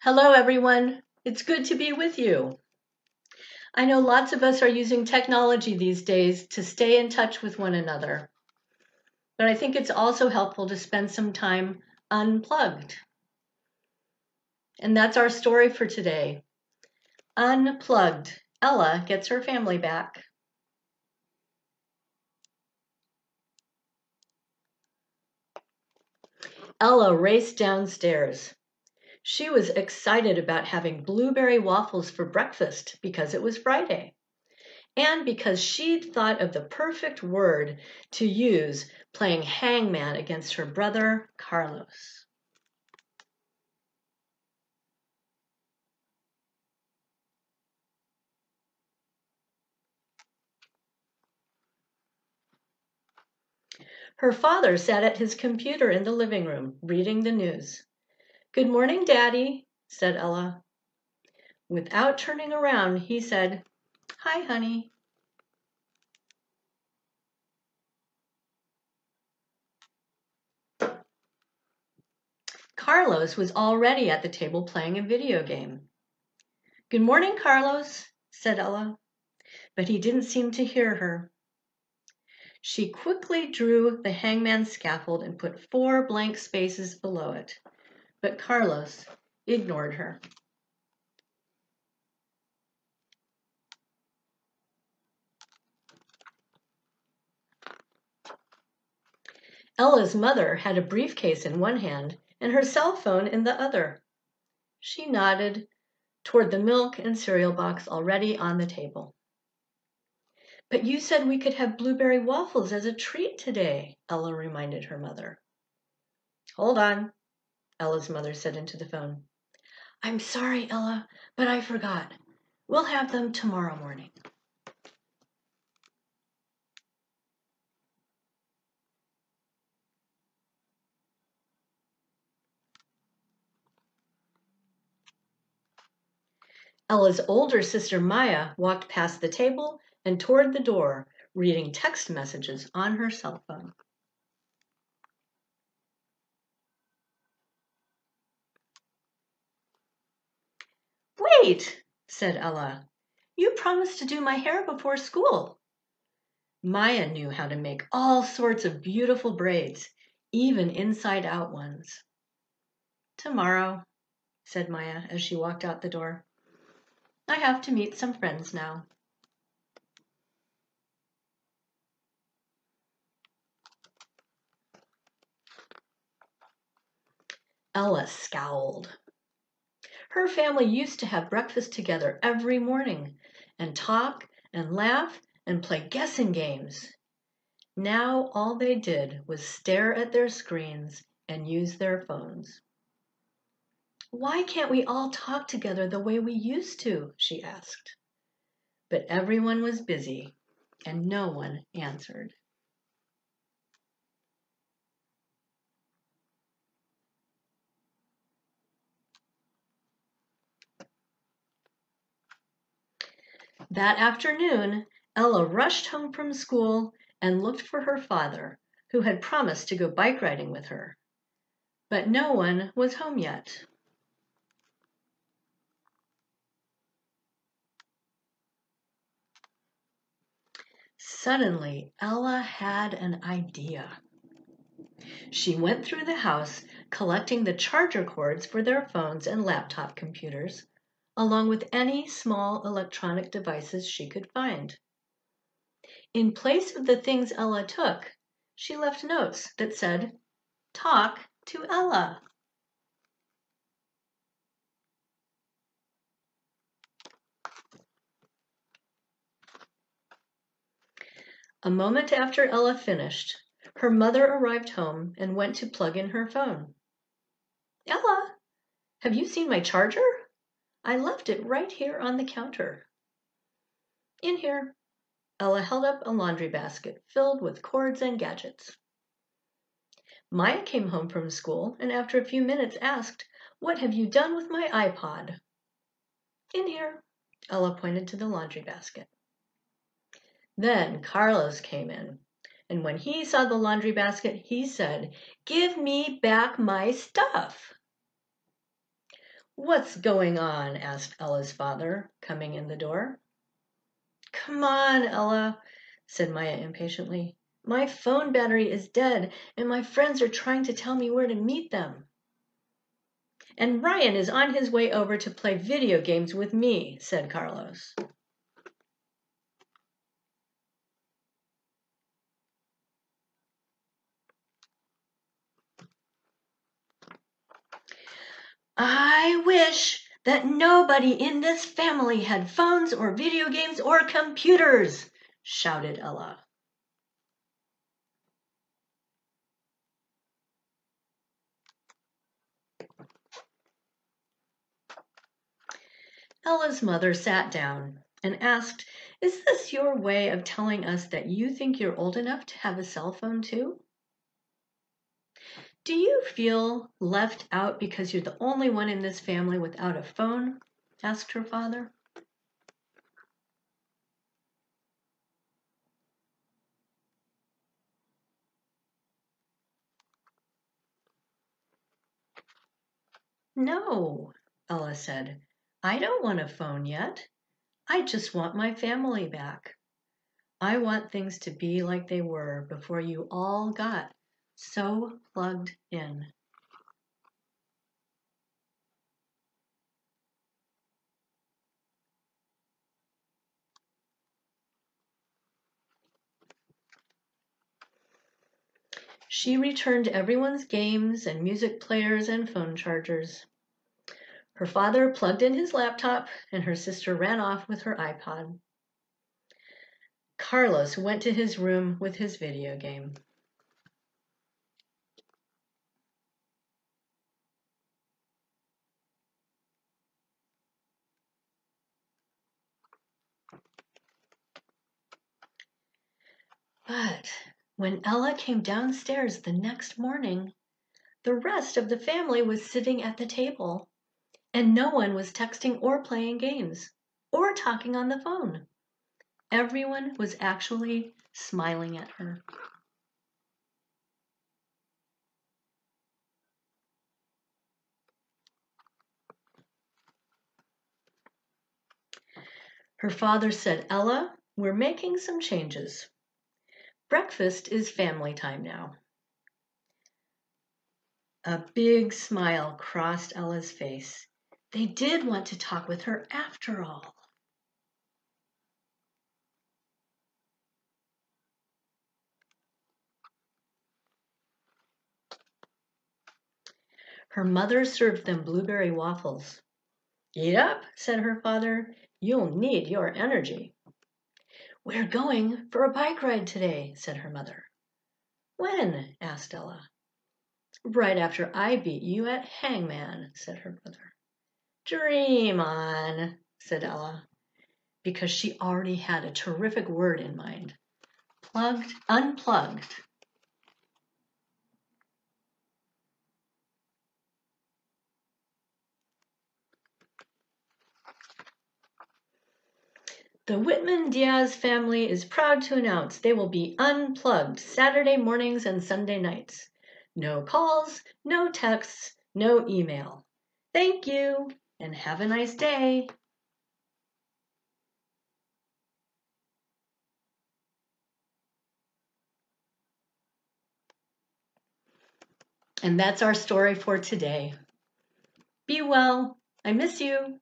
Hello, everyone. It's good to be with you. I know lots of us are using technology these days to stay in touch with one another, but I think it's also helpful to spend some time unplugged. And that's our story for today. Unplugged. Ella gets her family back. Ella raced downstairs. She was excited about having blueberry waffles for breakfast because it was Friday, and because she'd thought of the perfect word to use playing hangman against her brother Carlos. Her father sat at his computer in the living room, reading the news. Good morning, Daddy, said Ella. Without turning around, he said, Hi, honey. Carlos was already at the table playing a video game. Good morning, Carlos, said Ella, but he didn't seem to hear her. She quickly drew the hangman's scaffold and put four blank spaces below it but Carlos ignored her. Ella's mother had a briefcase in one hand and her cell phone in the other. She nodded toward the milk and cereal box already on the table. But you said we could have blueberry waffles as a treat today, Ella reminded her mother. Hold on, Ella's mother said into the phone. I'm sorry, Ella, but I forgot. We'll have them tomorrow morning. Ella's older sister Maya walked past the table and toward the door, reading text messages on her cell phone. Wait, said Ella. You promised to do my hair before school. Maya knew how to make all sorts of beautiful braids, even inside out ones. Tomorrow, said Maya as she walked out the door. I have to meet some friends now. Ella scowled. Her family used to have breakfast together every morning and talk and laugh and play guessing games. Now all they did was stare at their screens and use their phones. Why can't we all talk together the way we used to? she asked. But everyone was busy and no one answered. That afternoon, Ella rushed home from school and looked for her father, who had promised to go bike riding with her. But no one was home yet. Suddenly, Ella had an idea. She went through the house collecting the charger cords for their phones and laptop computers along with any small electronic devices she could find. In place of the things Ella took, she left notes that said, Talk to Ella. A moment after Ella finished, her mother arrived home and went to plug in her phone. Ella, have you seen my charger? I left it right here on the counter. In here. Ella held up a laundry basket filled with cords and gadgets. Maya came home from school and after a few minutes asked, What have you done with my iPod? In here. Ella pointed to the laundry basket. Then Carlos came in, and when he saw the laundry basket, he said, Give me back my stuff. What's going on? asked Ella's father, coming in the door. Come on, Ella, said Maya impatiently. My phone battery is dead, and my friends are trying to tell me where to meet them. And Ryan is on his way over to play video games with me, said Carlos. I wish that nobody in this family had phones or video games or computers, shouted Ella. Ella's mother sat down and asked, Is this your way of telling us that you think you're old enough to have a cell phone too? Do you feel left out because you're the only one in this family without a phone? asked her father. No, Ella said. I don't want a phone yet. I just want my family back. I want things to be like they were before you all got so plugged in. She returned everyone's games and music players and phone chargers. Her father plugged in his laptop, and her sister ran off with her iPod. Carlos went to his room with his video game. But when Ella came downstairs the next morning, the rest of the family was sitting at the table, and no one was texting or playing games or talking on the phone. Everyone was actually smiling at her. Her father said, Ella, we're making some changes. Breakfast is family time now. A big smile crossed Ella's face. They did want to talk with her after all. Her mother served them blueberry waffles. Eat up, said her father. You'll need your energy. We're going for a bike ride today, said her mother. When? asked Ella. Right after I beat you at hangman, said her mother. Dream on, said Ella, because she already had a terrific word in mind. Plugged, unplugged. The Whitman Diaz family is proud to announce they will be unplugged Saturday mornings and Sunday nights. No calls, no texts, no email. Thank you and have a nice day. And that's our story for today. Be well. I miss you.